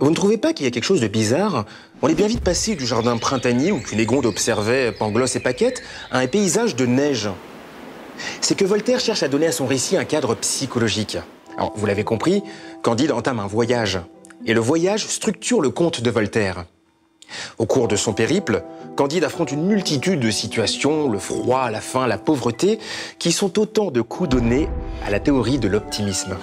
Vous ne trouvez pas qu'il y a quelque chose de bizarre? On est bien vite passé du jardin printanier où Cunégonde observait Pangloss et Paquette à un paysage de neige. C'est que Voltaire cherche à donner à son récit un cadre psychologique. Vous l'avez compris, Candide entame un voyage. Et le voyage structure le conte de Voltaire. Au cours de son périple, Candide affronte une multitude de situations, le froid, la faim, la pauvreté, qui sont autant de coups donnés à la théorie de l'optimisme.